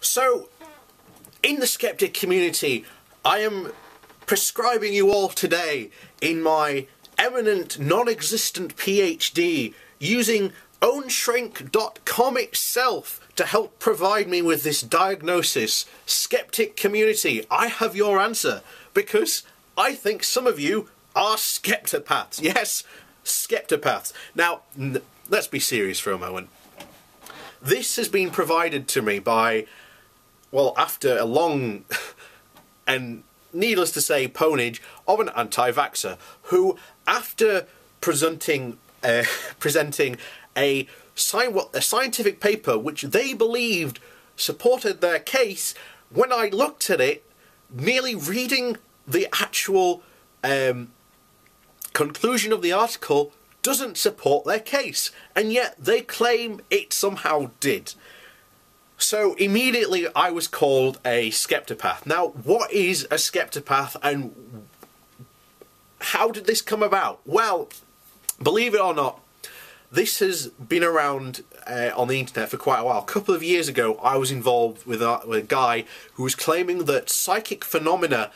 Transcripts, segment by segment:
So, in the skeptic community, I am prescribing you all today in my eminent non-existent PhD using ownshrink.com itself to help provide me with this diagnosis. Skeptic community, I have your answer because I think some of you are skeptopaths. Yes, skeptopaths. Now, let's be serious for a moment. This has been provided to me by, well, after a long and needless to say, ponage of an anti-vaxxer who, after presenting uh, presenting a, sci a scientific paper which they believed supported their case, when I looked at it, merely reading the actual um, conclusion of the article doesn't support their case, and yet they claim it somehow did. So immediately I was called a skeptopath. Now, what is a skeptopath and how did this come about? Well, believe it or not, this has been around uh, on the internet for quite a while. A couple of years ago, I was involved with a, with a guy who was claiming that psychic phenomena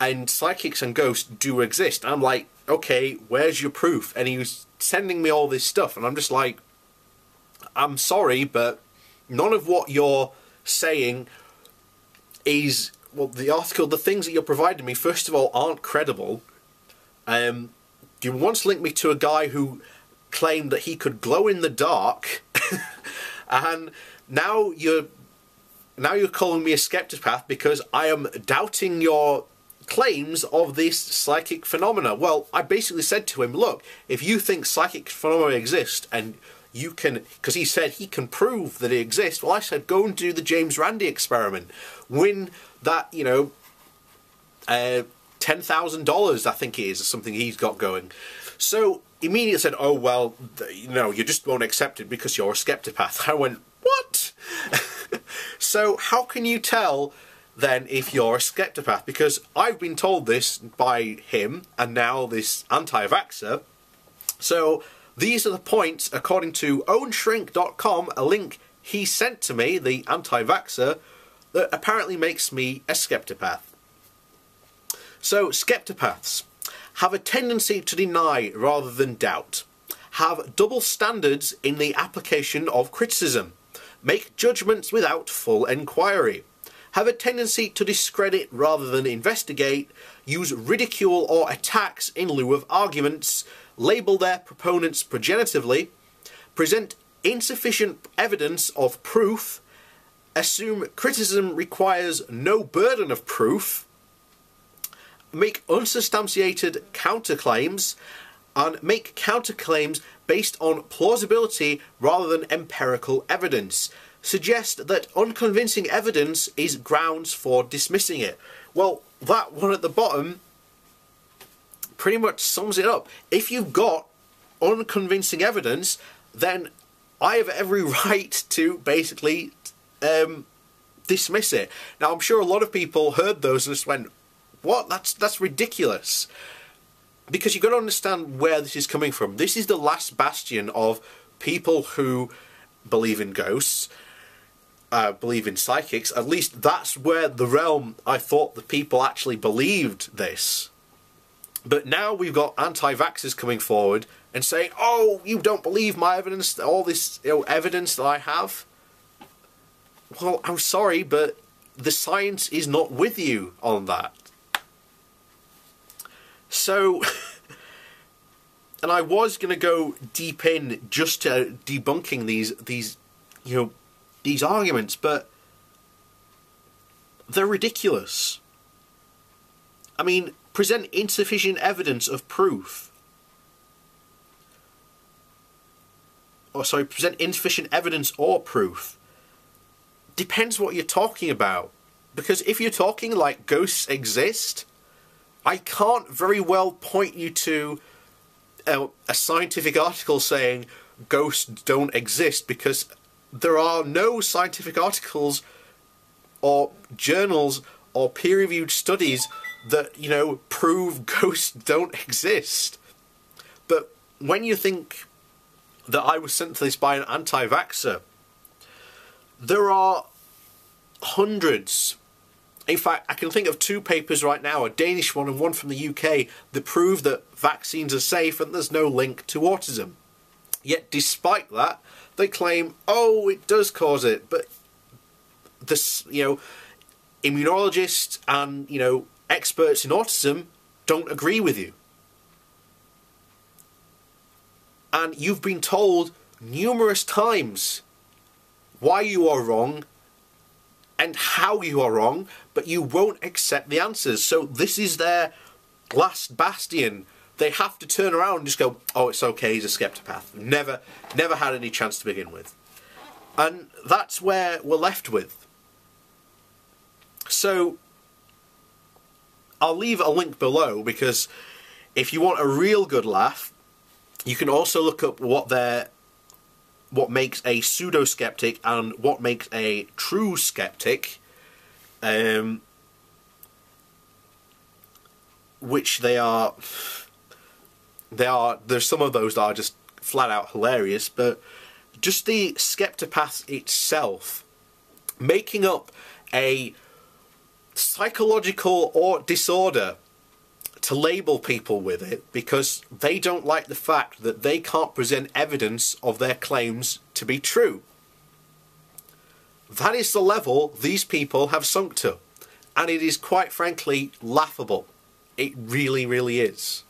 and psychics and ghosts do exist. I'm like, okay, where's your proof? And he was sending me all this stuff, and I'm just like, I'm sorry, but none of what you're saying is well the article the things that you're providing me first of all aren't credible um you once linked me to a guy who claimed that he could glow in the dark and now you're now you're calling me a skeptopath because I am doubting your claims of this psychic phenomena. Well, I basically said to him, look, if you think psychic phenomena exist and you can, because he said he can prove that he exists. Well, I said, go and do the James Randi experiment. Win that, you know, uh, $10,000, I think it is, something he's got going. So immediately said, oh, well, you know, you just won't accept it because you're a skeptopath. I went, what? so how can you tell then if you're a skeptopath? Because I've been told this by him and now this anti-vaxxer. So these are the points, according to ownshrink.com, a link he sent to me, the anti-vaxxer, that apparently makes me a skeptopath. So, skeptopaths have a tendency to deny rather than doubt, have double standards in the application of criticism, make judgments without full inquiry, have a tendency to discredit rather than investigate, use ridicule or attacks in lieu of arguments, label their proponents progenitively, present insufficient evidence of proof, assume criticism requires no burden of proof, make unsubstantiated counterclaims, and make counterclaims based on plausibility rather than empirical evidence. Suggest that unconvincing evidence is grounds for dismissing it. Well, that one at the bottom pretty much sums it up. If you've got unconvincing evidence, then I have every right to basically um, dismiss it. Now, I'm sure a lot of people heard those and just went, "What? That's that's ridiculous." Because you've got to understand where this is coming from. This is the last bastion of people who believe in ghosts, uh, believe in psychics. At least that's where the realm I thought the people actually believed this. But now we've got anti-vaxxers coming forward and saying, "Oh, you don't believe my evidence, all this you know, evidence that I have." Well, I'm sorry, but the science is not with you on that. So, and I was going to go deep in just to debunking these these you know these arguments, but they're ridiculous. I mean, present insufficient evidence of proof. Or sorry, present insufficient evidence or proof. Depends what you're talking about. Because if you're talking like ghosts exist, I can't very well point you to a, a scientific article saying ghosts don't exist because there are no scientific articles or journals or peer-reviewed studies that, you know, prove ghosts don't exist. But when you think that I was sent to this by an anti-vaxxer, there are hundreds. In fact, I can think of two papers right now, a Danish one and one from the UK, that prove that vaccines are safe and there's no link to autism. Yet, despite that, they claim, oh, it does cause it. But this, you know, immunologists and you know experts in autism don't agree with you. And you've been told numerous times why you are wrong and how you are wrong, but you won't accept the answers. So this is their last bastion. They have to turn around and just go, oh, it's okay, he's a skeptopath. Never, never had any chance to begin with. And that's where we're left with. So, I'll leave a link below because if you want a real good laugh, you can also look up what their what makes a pseudo skeptic and what makes a true skeptic. Um, which they are they are there's some of those that are just flat out hilarious but just the skeptopath itself making up a psychological or disorder to label people with it because they don't like the fact that they can't present evidence of their claims to be true. That is the level these people have sunk to. And it is quite frankly laughable. It really, really is.